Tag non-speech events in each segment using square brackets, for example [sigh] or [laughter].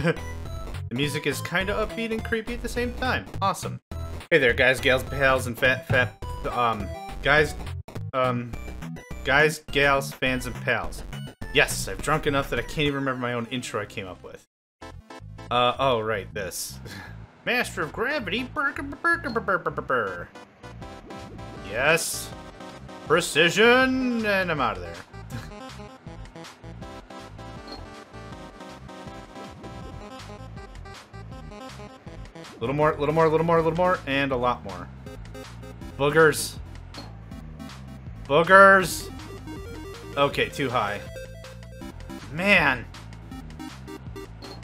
[laughs] the music is kind of upbeat and creepy at the same time. Awesome. Hey there, guys, gals, pals, and fat, fat, um, guys, um, guys, gals, fans, and pals. Yes, I've drunk enough that I can't even remember my own intro I came up with. Uh, oh, right, this. [laughs] Master of Gravity, Yes. Precision, and I'm out of there. Little more, a little more, a little more, a little more, and a lot more. Boogers. Boogers! Okay, too high. Man!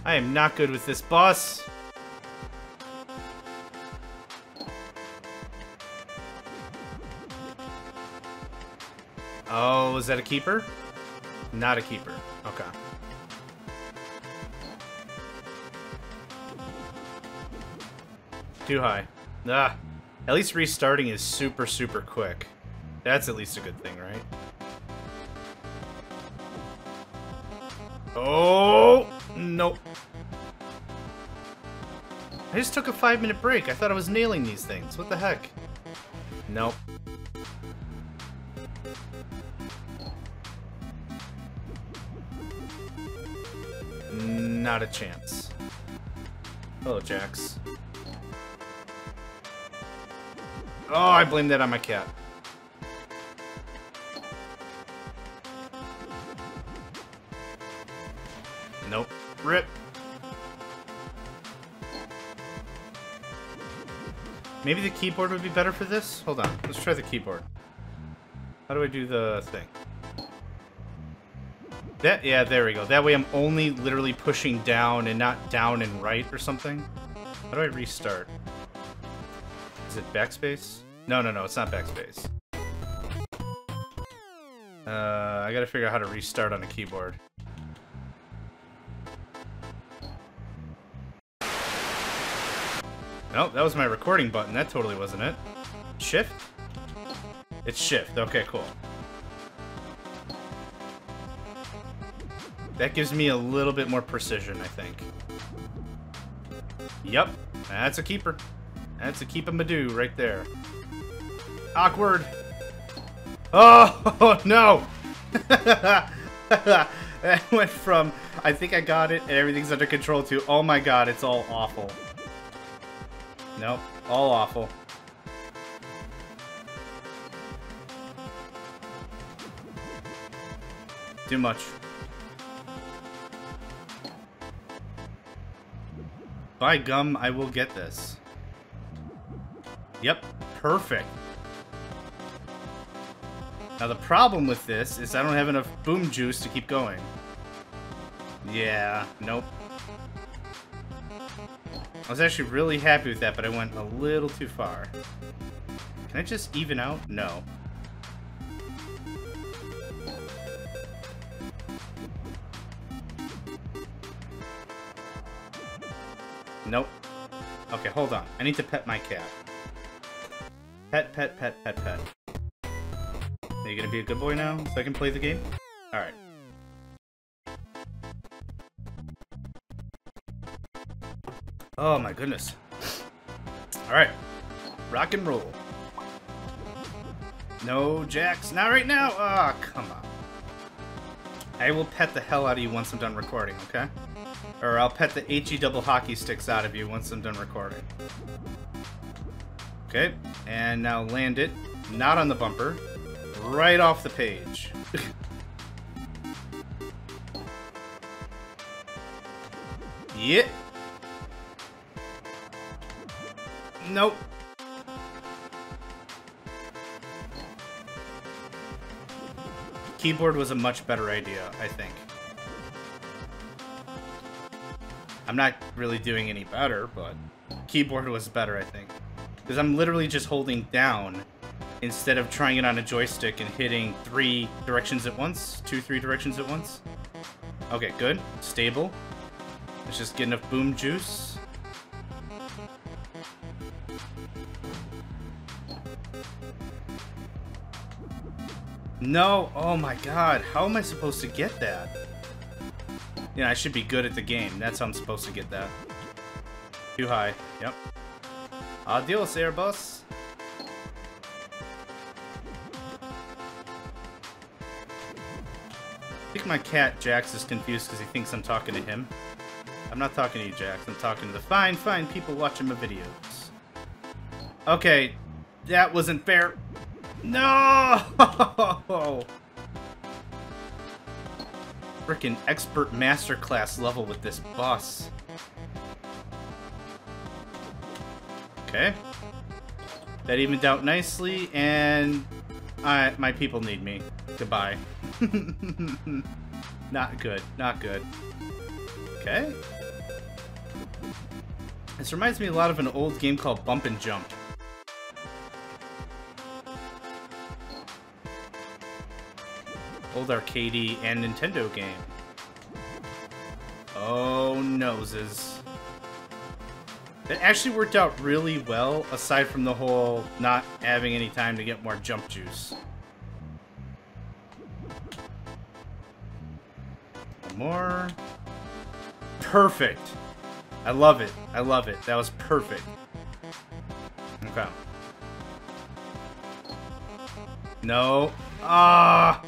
I am not good with this boss. Oh, is that a keeper? Not a keeper. Okay. Too high. Ah. At least restarting is super, super quick. That's at least a good thing, right? Oh! Nope. I just took a five minute break. I thought I was nailing these things. What the heck? Nope. Not a chance. Hello, Jax. Oh, I blame that on my cat. Nope. Rip. Maybe the keyboard would be better for this? Hold on. Let's try the keyboard. How do I do the thing? That, yeah, there we go. That way I'm only literally pushing down and not down and right or something. How do I restart? Is it backspace? No, no, no, it's not backspace. Uh, I gotta figure out how to restart on the keyboard. Nope, that was my recording button. That totally wasn't it. Shift? It's shift. Okay, cool. That gives me a little bit more precision, I think. Yep, that's a keeper. That's a keep a Madoo right there. Awkward. Oh, [laughs] no! [laughs] that went from, I think I got it and everything's under control to, oh my god, it's all awful. Nope, all awful. Too much. By gum, I will get this. Yep, perfect. Now the problem with this is I don't have enough boom juice to keep going. Yeah, nope. I was actually really happy with that, but I went a little too far. Can I just even out? No. Nope. Okay, hold on. I need to pet my cat. Pet, pet, pet, pet, pet. Are you gonna be a good boy now so I can play the game? Alright. Oh my goodness. Alright. Rock and roll. No, Jax, not right now! Ah, oh, come on. I will pet the hell out of you once I'm done recording, okay? Or I'll pet the HE double hockey sticks out of you once I'm done recording. Okay, and now land it, not on the bumper, right off the page. [laughs] yeah. Nope. Keyboard was a much better idea, I think. I'm not really doing any better, but keyboard was better, I think. Because I'm literally just holding down instead of trying it on a joystick and hitting three directions at once. Two, three directions at once. Okay, good. Stable. Let's just get enough boom juice. No! Oh my god, how am I supposed to get that? Yeah, I should be good at the game. That's how I'm supposed to get that. Too high. Yep. Adios, Airbus. I think my cat, Jax, is confused because he thinks I'm talking to him. I'm not talking to you, Jax. I'm talking to the fine, fine people watching my videos. Okay, that wasn't fair. No! [laughs] Freaking expert masterclass level with this boss. Okay. That evened out nicely, and I, my people need me. Goodbye. [laughs] not good. Not good. Okay. This reminds me a lot of an old game called Bump and Jump. Old arcadey and Nintendo game. Oh, noses. It actually worked out really well, aside from the whole not having any time to get more jump juice. One more. Perfect. I love it. I love it. That was perfect. Okay. No. Ah!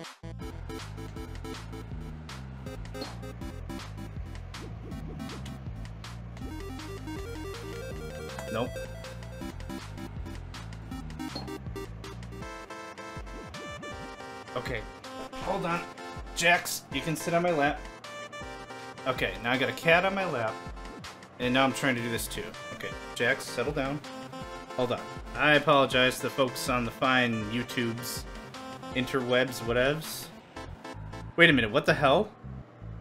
Can sit on my lap. Okay, now I got a cat on my lap. And now I'm trying to do this too. Okay, Jax, settle down. Hold on. I apologize to the folks on the fine YouTubes, interwebs, whatevs. Wait a minute, what the hell?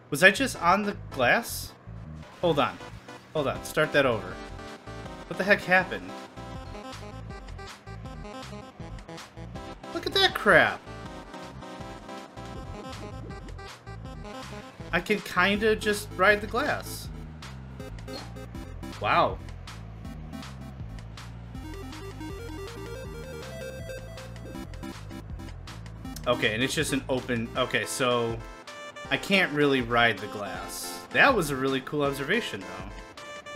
Was I just on the glass? Hold on. Hold on, start that over. What the heck happened? Look at that crap! I can kinda just ride the glass. Wow. Okay, and it's just an open... Okay, so... I can't really ride the glass. That was a really cool observation, though.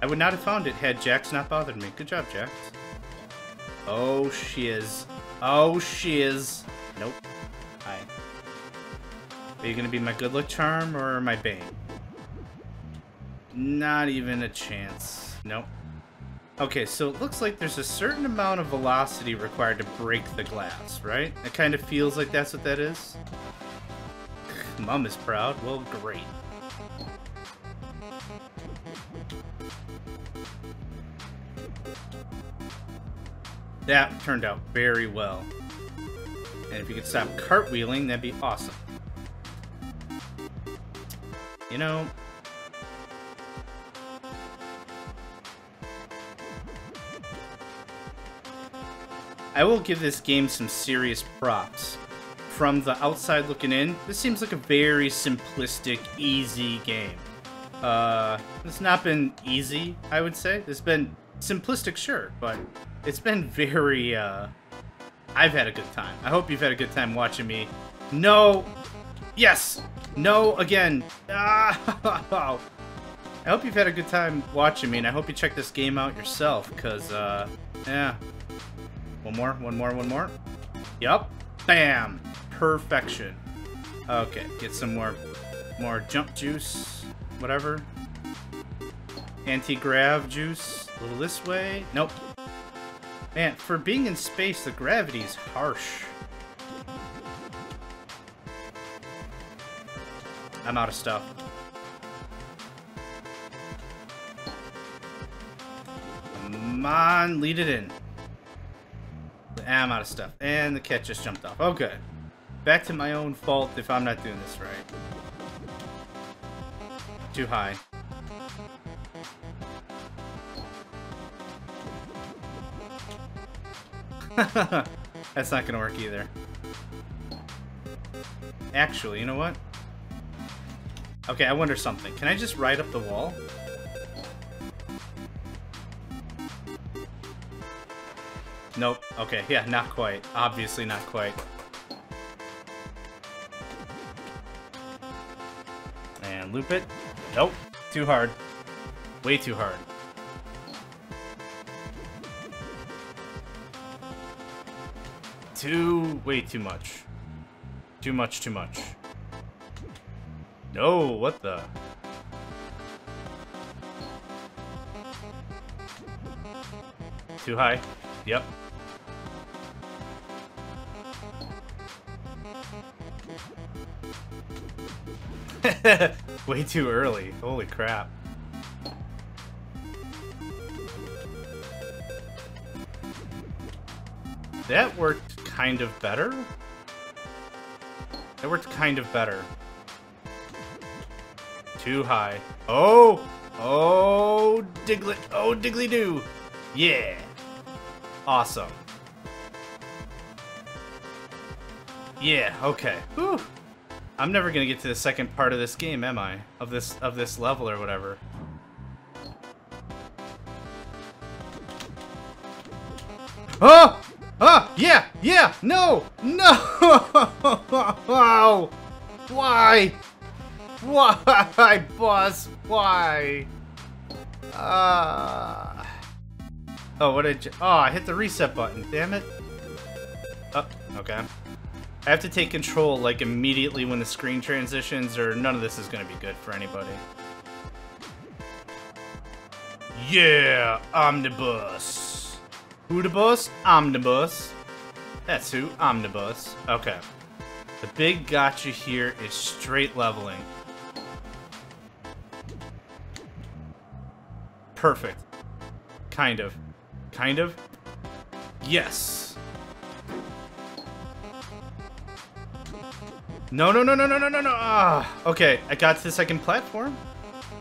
I would not have found it had Jax not bothered me. Good job, Jax. Oh, shiz. Oh, shiz. Nope. Are you gonna be my good luck charm or my bane? Not even a chance. Nope. Okay, so it looks like there's a certain amount of velocity required to break the glass, right? It kind of feels like that's what that is. Mom is proud. Well, great. That turned out very well. And if you could stop cartwheeling, that'd be awesome. You know... I will give this game some serious props. From the outside looking in, this seems like a very simplistic, easy game. Uh, it's not been easy, I would say. It's been simplistic, sure, but it's been very, uh... I've had a good time. I hope you've had a good time watching me. No! Yes! No again! Ah! [laughs] I hope you've had a good time watching me, and I hope you check this game out yourself, because, uh, yeah. One more, one more, one more. Yup. Bam! Perfection. Okay, get some more, more jump juice, whatever. Anti-grav juice. A little this way. Nope. Man, for being in space, the gravity is harsh. I'm out of stuff. Come on, lead it in. I'm out of stuff. And the cat just jumped off. Oh, okay. Back to my own fault if I'm not doing this right. Too high. [laughs] That's not gonna work either. Actually, you know what? Okay, I wonder something. Can I just ride up the wall? Nope. Okay, yeah, not quite. Obviously not quite. And loop it. Nope. Too hard. Way too hard. Too... way too much. Too much, too much. No, what the... Too high. Yep. [laughs] Way too early. Holy crap. That worked kind of better. That worked kind of better. Too high. Oh! Oh, Diglett. Oh, Diggly-Doo. Yeah. Awesome. Yeah, okay. Whew. I'm never gonna get to the second part of this game, am I? Of this of this level or whatever. Oh! Oh! Yeah! Yeah! No! No! [laughs] Why? Why, boss? Why? Uh... Oh, what did you... Oh, I hit the reset button. Damn it. Oh, okay. I have to take control, like, immediately when the screen transitions, or none of this is going to be good for anybody. Yeah, Omnibus. Who the bus? Omnibus. That's who, Omnibus. Okay. The big gotcha here is straight leveling. Perfect. Kind of. Kind of. Yes. No, no, no, no, no, no, no, no. Ah, okay, I got to the second platform.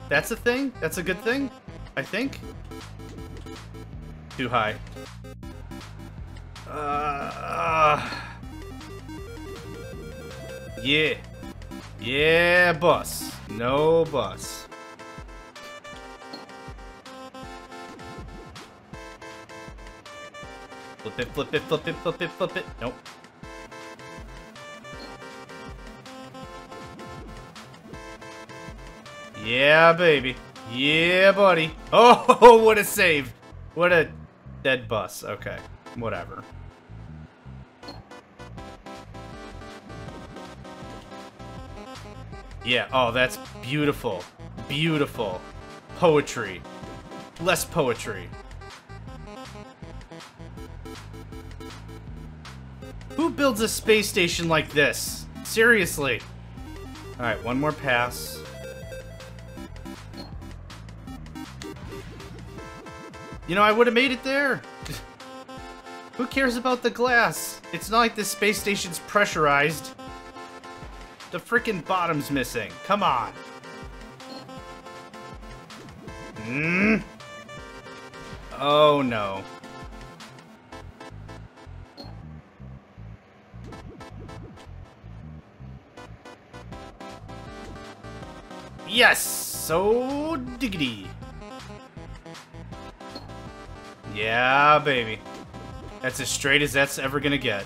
That's a thing? That's a good thing? I think? Too high. Uh, uh, yeah. Yeah, bus. No bus. Flip it, flip it, flip it, flip it, flip it. Nope. Yeah, baby. Yeah, buddy. [laughs] Oh, what a save. What a dead bus. Okay, whatever. Yeah, oh, that's beautiful. Beautiful. Poetry. Less poetry. Builds a space station like this? Seriously. Alright, one more pass. You know, I would have made it there. [laughs] Who cares about the glass? It's not like this space station's pressurized. The freaking bottom's missing. Come on. Hmm. Oh no. Yes! So diggity. Yeah, baby. That's as straight as that's ever gonna get.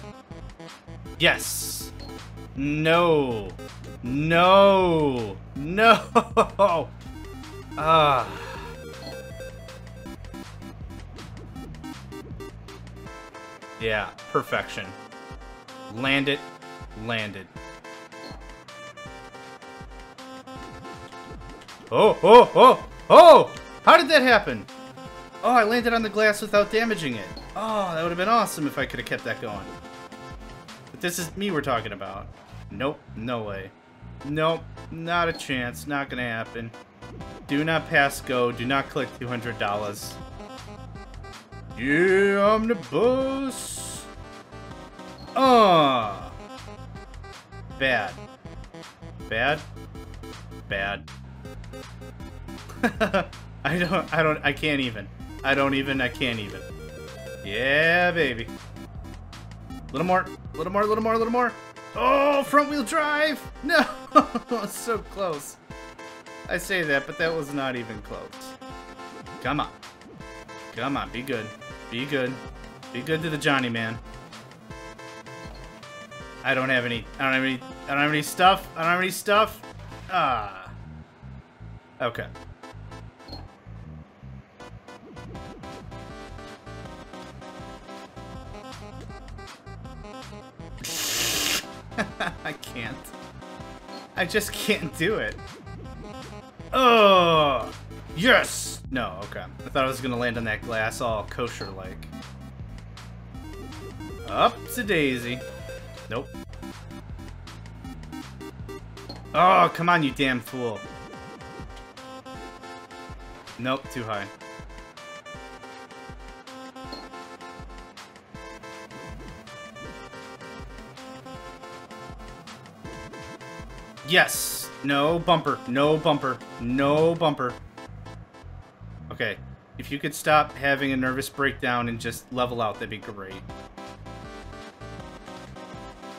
Yes. No. No. No. [laughs] Ah. Yeah, perfection. Land it. Landed. Oh, oh, oh, oh! How did that happen? Oh, I landed on the glass without damaging it. Oh, that would have been awesome if I could have kept that going. But this is me we're talking about. Nope, no way. Nope, not a chance. Not gonna happen. Do not pass go. Do not click $200. Yeah, boss. Ah. Bad. Bad. Bad. [laughs] I don't, I don't, I can't even. I don't even, I can't even. Yeah, baby. Little more, little more, little more, little more. Oh, front wheel drive! [laughs] No, so close. I say that, but that was not even close. Come on. Come on, be good. Be good. Be good to the Johnny man. I don't have any, I don't have any, I don't have any stuff. I don't have any stuff. Ah. Okay. [laughs] I can't. I just can't do it. Oh, yes! No, okay. I thought I was gonna land on that glass all kosher-like. Up to Daisy. Nope. Oh, come on, you damn fool. Nope, too high. Yes! No bumper. No bumper. No bumper. Okay. If you could stop having a nervous breakdown and just level out, that'd be great.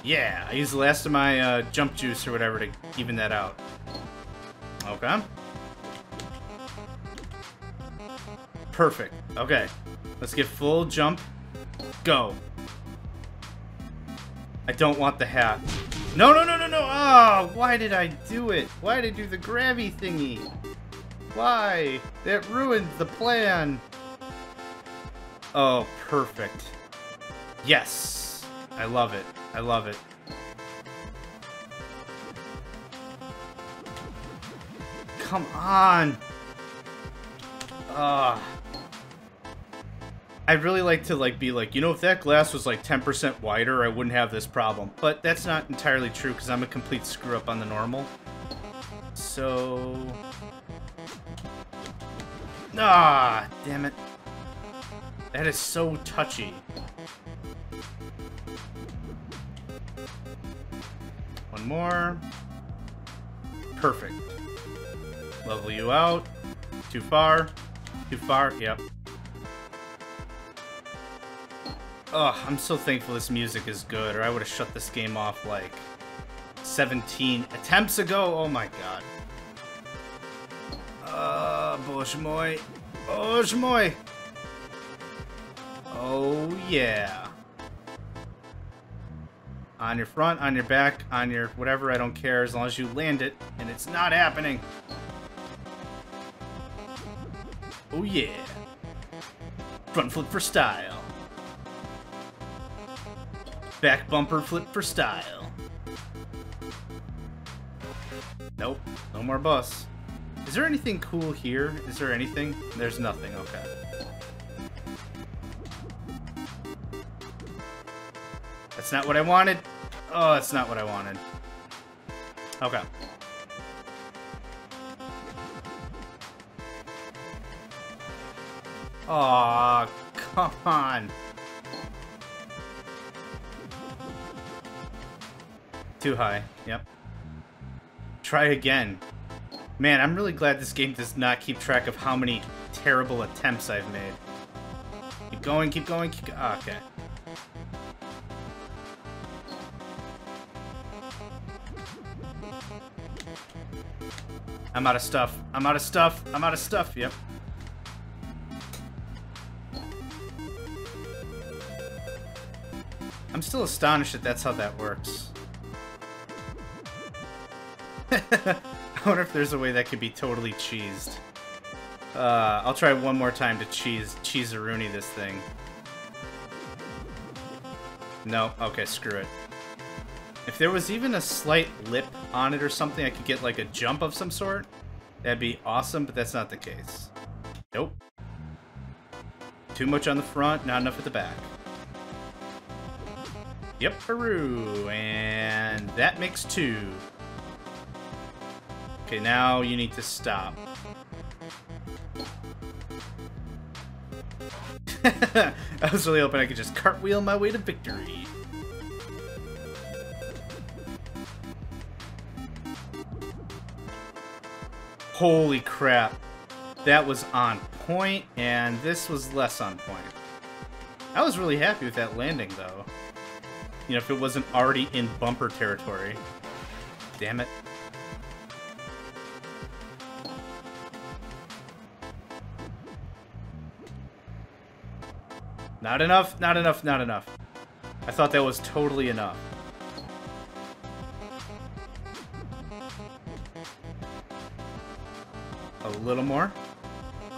Yeah, I used the last of my uh, jump juice or whatever to even that out. Okay. Perfect. Okay. Let's get full jump. Go. I don't want the hat. No, no, no, no, no! Oh, why did I do it? Why did I do the grabby thingy? Why? That ruined the plan. Oh, perfect. Yes. I love it. I love it. Come on. Ugh. I'd really like to like be like, you know, if that glass was like 10% wider, I wouldn't have this problem. But that's not entirely true because I'm a complete screw up on the normal. So... Ah, damn it. That is so touchy. One more. Perfect. Level you out. Too far. Too far. Yep. Ugh, I'm so thankful this music is good, or I would have shut this game off like 17 attempts ago. Oh my god. Uh, bosh moi. Bosh. Oh yeah. On your front, on your back, on your whatever, I don't care, as long as you land it, and it's not happening. Oh yeah. Front flip for style. Back bumper flip for style. Nope, no more bus. Is there anything cool here? Is there anything? There's nothing, okay. That's not what I wanted. Oh, that's not what I wanted. Okay. Aw, come on. Too high. Yep. Try again. Man, I'm really glad this game does not keep track of how many terrible attempts I've made. Keep going, keep going, keep go oh, okay. I'm out of stuff. I'm out of stuff. I'm out of stuff. Yep. I'm still astonished that that's how that works. [laughs] I wonder if there's a way that could be totally cheesed. Uh, I'll try one more time to cheese cheese Rooney this thing. No, okay, screw it. If there was even a slight lip on it or something, I could get like a jump of some sort. That'd be awesome, but that's not the case. Nope. Too much on the front, not enough at the back. Yep, Peru, and that makes two. Okay, now you need to stop. [laughs] I was really hoping I could just cartwheel my way to victory. Holy crap. That was on point, and this was less on point. I was really happy with that landing, though. You know, if it wasn't already in bumper territory. Damn it. Not enough, not enough, not enough. I thought that was totally enough. A little more.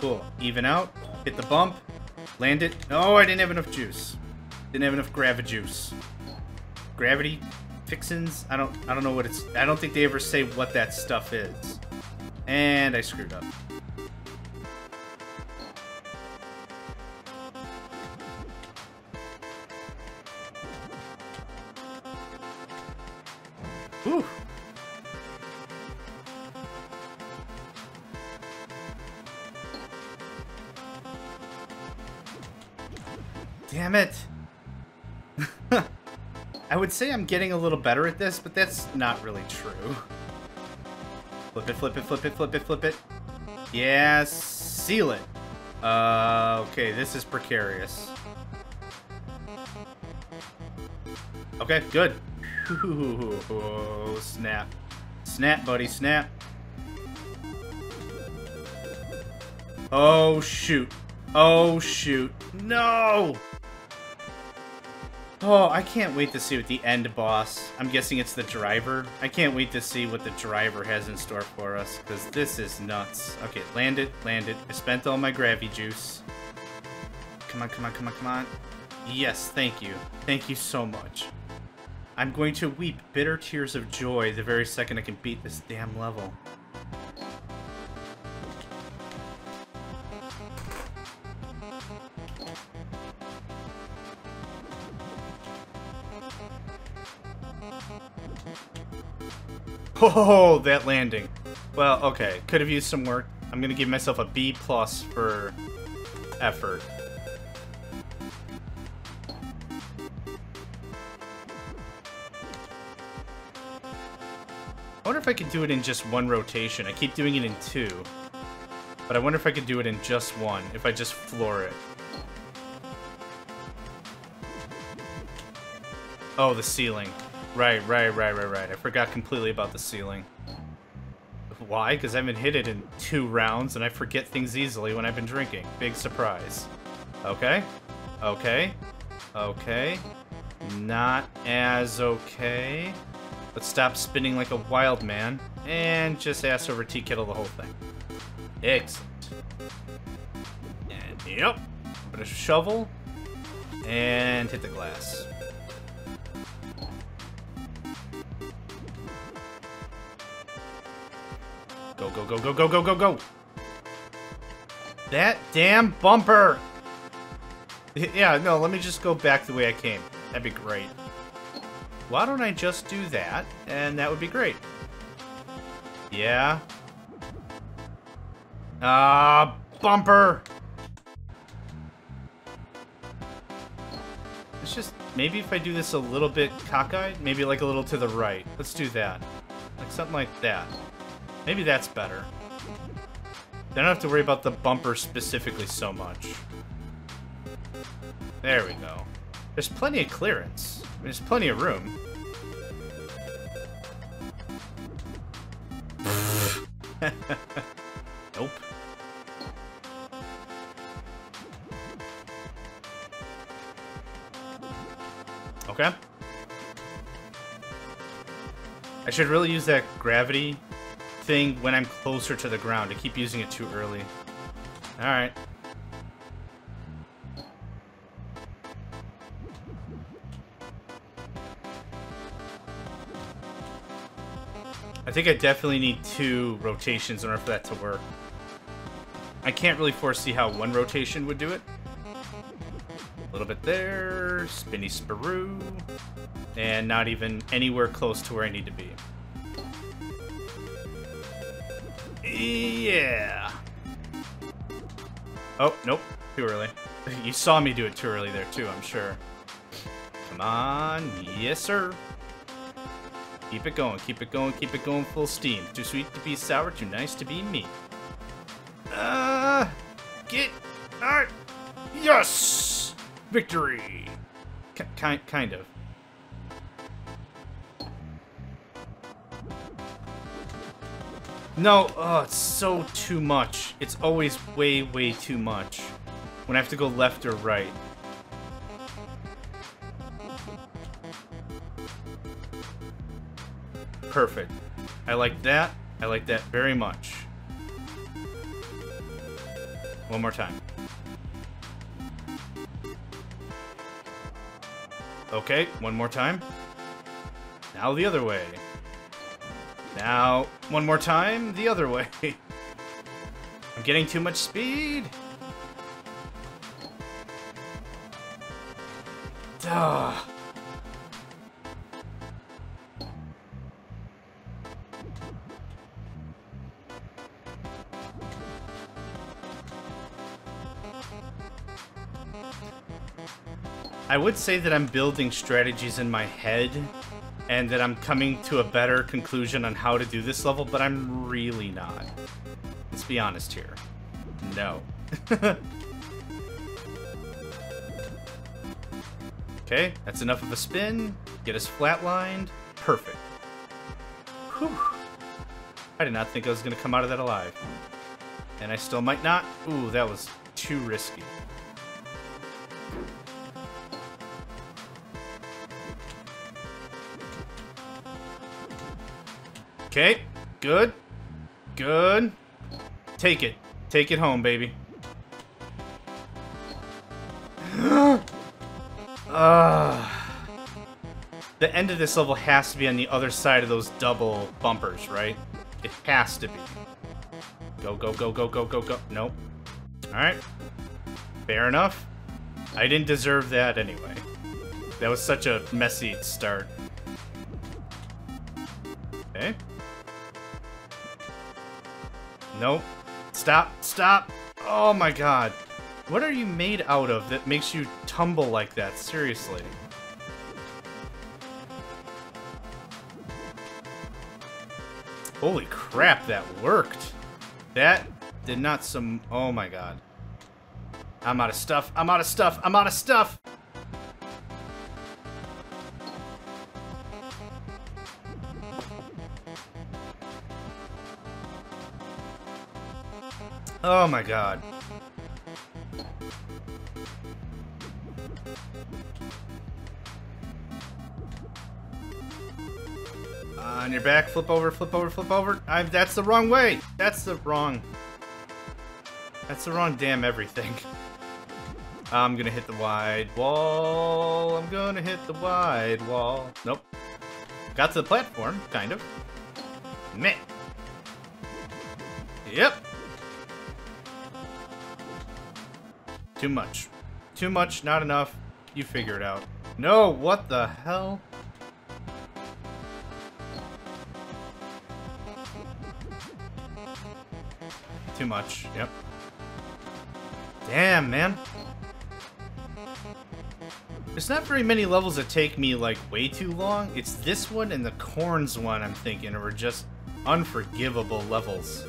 Cool. Even out. Hit the bump. Land it. Oh, I didn't have enough juice. Didn't have enough gravity juice. Gravity fixins? I don't I don't know what it's I don't think they ever say what that stuff is. And I screwed up. Damn it. [laughs] I would say I'm getting a little better at this, but that's not really true. Flip it, flip it, flip it, flip it, flip it. Yeah, seal it. Uh, okay, this is precarious. Okay, good. Ooh, [laughs] snap. Snap, buddy, snap. Oh, shoot. Oh, shoot. No! Oh, I can't wait to see what the end boss. I'm guessing it's the driver. I can't wait to see what the driver has in store for us, because this is nuts. Okay, land it, land it. I spent all my gravity juice. Come on, come on, come on, come on. Yes, thank you. Thank you so much. I'm going to weep bitter tears of joy the very second I can beat this damn level. Oh, that landing. Well, okay. Could have used some work. I'm going to give myself a B plus for effort. I wonder if I could do it in just one rotation. I keep doing it in two. But I wonder if I could do it in just one, if I just floor it. Oh, the ceiling. Right, right, right, right, right. I forgot completely about the ceiling. Why? Because I haven't hit it in two rounds, and I forget things easily when I've been drinking. Big surprise. Okay. Okay. Okay. Not as okay. Let's stop spinning like a wild man, and just ass over tea kettle the whole thing. Excellent. And yep. Put a shovel, and hit the glass. Go, go, go, go, go, go, go! That damn bumper! [laughs] Yeah, no, let me just go back the way I came. That'd be great. Why don't I just do that, and that would be great. Yeah. Ah, uh, bumper! It's just, maybe if I do this a little bit cockeyed, maybe like a little to the right. Let's do that. Like something like that. Maybe that's better. I don't have to worry about the bumper specifically so much. There we go. There's plenty of clearance. There's plenty of room. [laughs] nope. Okay. I should really use that gravity thing when I'm closer to the ground. I keep using it too early. Alright. I think I definitely need two rotations in order for that to work. I can't really foresee how one rotation would do it. A little bit there, spinny sparoo, and not even anywhere close to where I need to be. Yeah. Oh, nope. Too early. [laughs] You saw me do it too early there, too, I'm sure. Come on. Yes, sir. Keep it going, keep it going, keep it going full steam. Too sweet to be sour, too nice to be me. Uh, get... Uh, yes! Victory! K kind, kind of. No, oh, it's so too much. It's always way, way too much. When I have to go left or right. Perfect. I like that. I like that very much. One more time. Okay, one more time. Now the other way. Now, one more time, the other way. [laughs] I'm getting too much speed. Duh. I would say that I'm building strategies in my head and that I'm coming to a better conclusion on how to do this level, but I'm really not. Let's be honest here. No. [laughs] okay, that's enough of a spin. Get us flatlined. Perfect. Whew. I did not think I was going to come out of that alive. And I still might not. Ooh, that was too risky. Okay, good. Good. Take it. Take it home, baby. uh, [gasps] the end of this level has to be on the other side of those double bumpers, right? It has to be. Go, go, go, go, go, go, go. Nope. Alright. Fair enough. I didn't deserve that anyway. That was such a messy start. Okay. Nope. Stop. Stop. Oh my god. What are you made out of that makes you tumble like that? Seriously. Holy crap, that worked. That did not some... Oh my god. I'm out of stuff. I'm out of stuff. I'm out of stuff. Oh my god. On your back, flip over, flip over, flip over. i that's the wrong way. That's the wrong. That's the wrong damn everything. [laughs] I'm gonna hit the wide wall. I'm gonna hit the wide wall. Nope. Got to the platform, kind of. Too much. Too much, not enough. You figure it out. No, what the hell? Too much, yep. Damn, man. There's not very many levels that take me, like, way too long. It's this one and the Corns one, I'm thinking, are just unforgivable levels.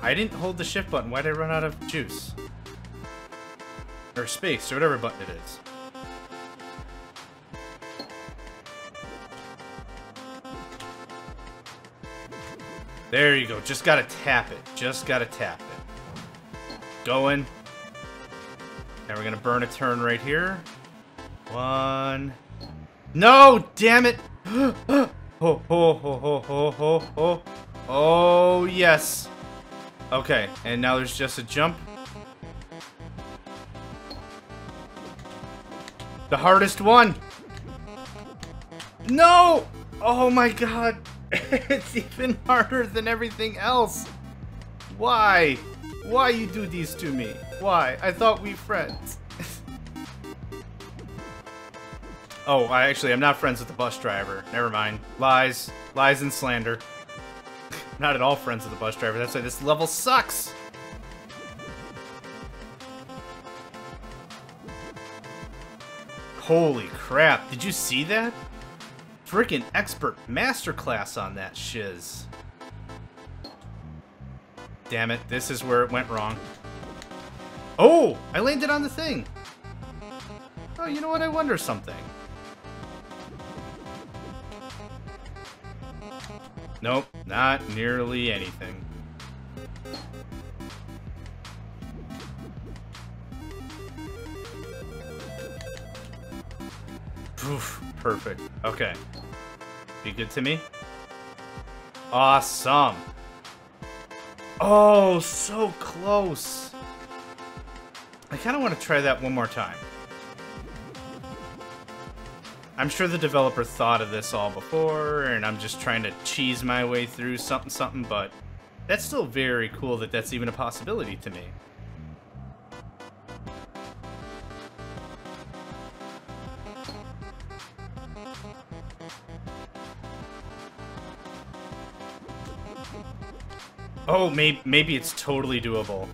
I didn't hold the shift button. Why'd I run out of juice? Or space, or whatever button it is. There you go. Just gotta tap it. Just gotta tap it. Going. And we're gonna burn a turn right here. One. No! Damn it! oh, oh, oh, oh, oh, oh, oh. Oh, yes. Okay, and now there's just a jump. The hardest one. No! Oh my god. [laughs] it's even harder than everything else. Why? Why you do these to me? Why? I thought we friends. [laughs] oh, I actually, I'm not friends with the bus driver. Never mind. Lies. Lies and slander. [laughs] not at all friends with the bus driver. That's why this level sucks. Holy crap, did you see that? Freaking expert masterclass on that shiz. Damn it, this is where it went wrong. Oh, I landed on the thing. Oh, you know what? I wonder something. Nope, not nearly anything. Oof, perfect. Okay. Be good to me? Awesome. Oh, so close. I kind of want to try that one more time. I'm sure the developer thought of this all before, and I'm just trying to cheese my way through something something, but that's still very cool that that's even a possibility to me. Oh, maybe, maybe it's totally doable.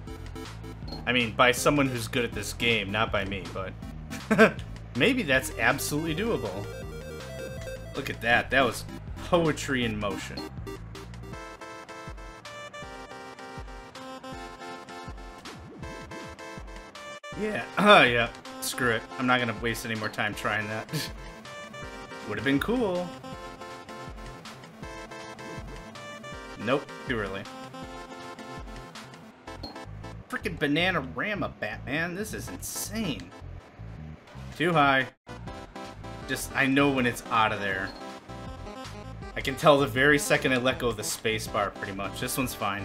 I mean, by someone who's good at this game, not by me, but... [laughs] maybe that's absolutely doable. Look at that. That was poetry in motion. Yeah, [clears throat] oh yeah, screw it. I'm not gonna waste any more time trying that. [laughs] Would have been cool. Nope, too early. Freaking Bananarama, Batman. This is insane. Too high. Just, I know when it's out of there. I can tell the very second I let go of the spacebar, pretty much. This one's fine.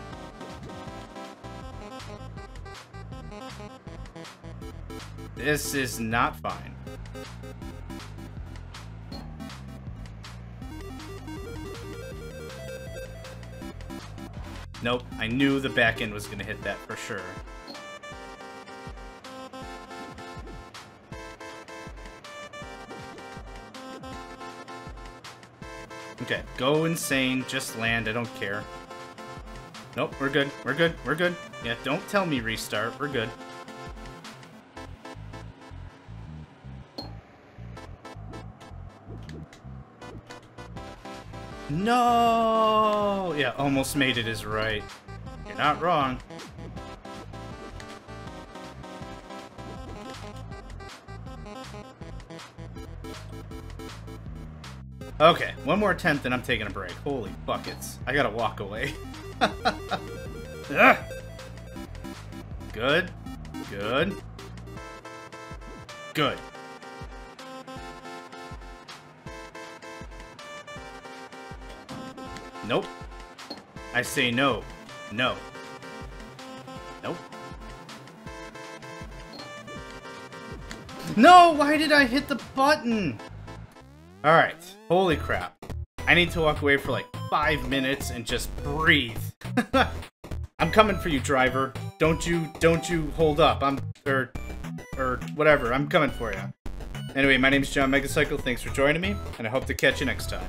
This is not fine. Nope, I knew the back end was gonna hit that for sure. Okay, go insane, just land, I don't care. Nope, we're good, we're good, we're good. Yeah, don't tell me restart, we're good. No! Yeah, almost made it is right. You're not wrong. Okay, one more attempt and I'm taking a break. Holy buckets. I gotta walk away. [laughs] Good. Good. Good. Nope. I say no. No. Nope. No! Why did I hit the button? Alright. Holy crap. I need to walk away for like five minutes and just breathe. [laughs] I'm coming for you, driver. Don't you, don't you hold up. I'm, or, or whatever. I'm coming for you. Anyway, my name is John Megacycle. Thanks for joining me, and I hope to catch you next time.